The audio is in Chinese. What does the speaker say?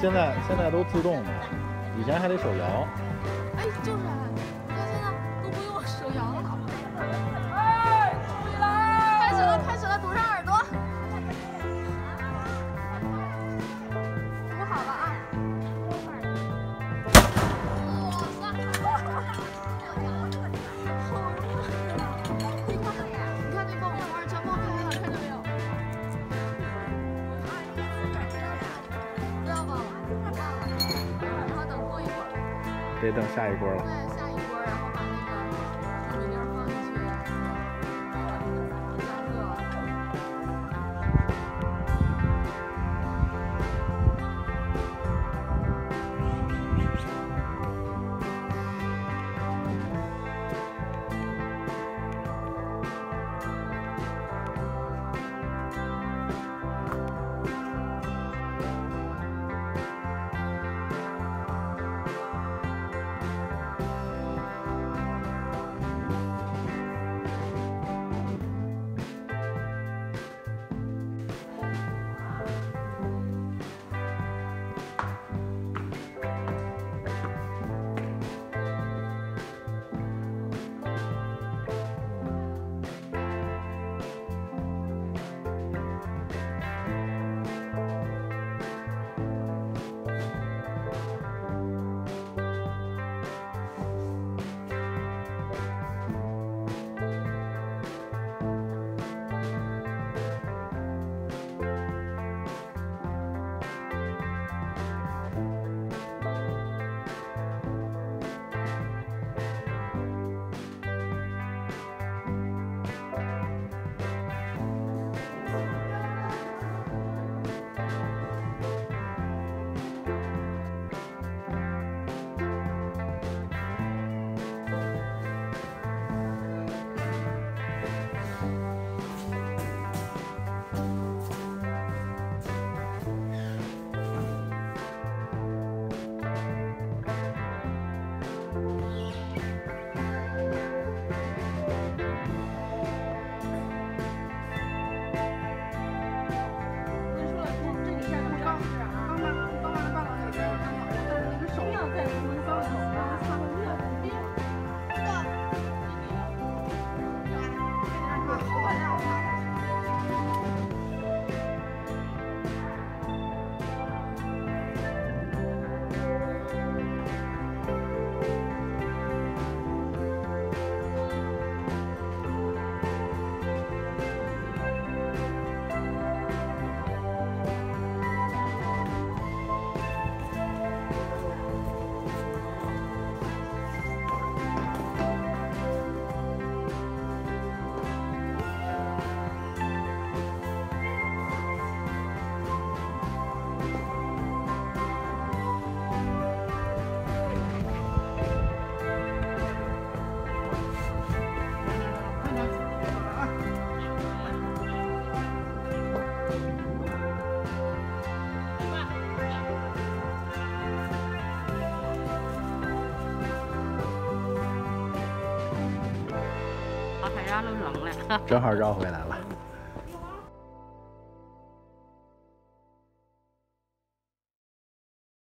现在现在都自动的，以前还得手摇。哎，就是啊，得等下一锅了。把海鸭都冷了。正好绕回来了。